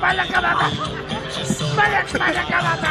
Espalha, canada! Espalha, espalha, canada!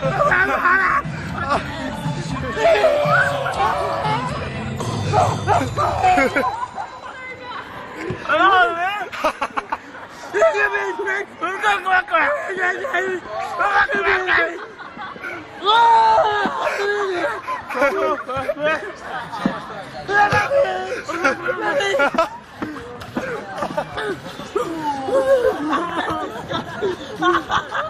干嘛呢啊哈哈哈哈哈！哈哈哈哈哈！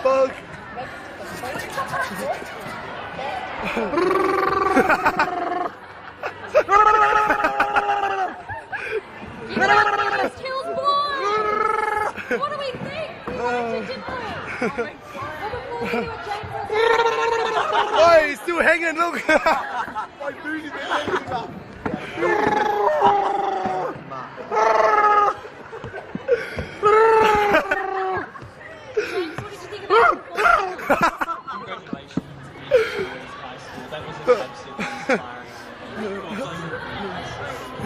fuck! His tail's blind! What do we think? We wanted to dinner! What before we do a giant Oh, he's still hanging, look!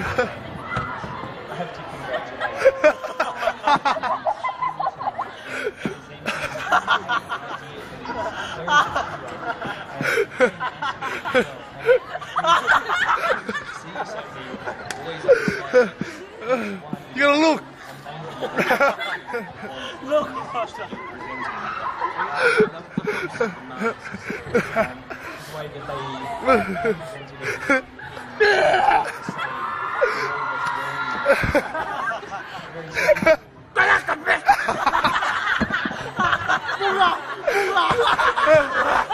I have to congratulate you. See yourself here. Always You gotta look! the way that they 哈哈哈哈哈！大家准备。哈哈哈哈哈！木哥，木哥。哈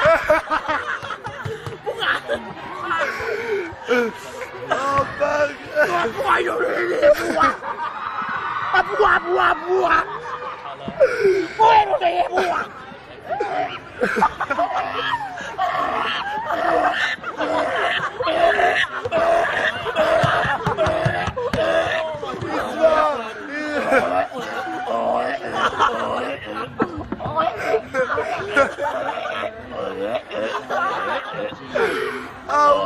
哈哈哈哈！木啊！木啊！木啊！木啊！木啊！木啊！木啊！木！Oh,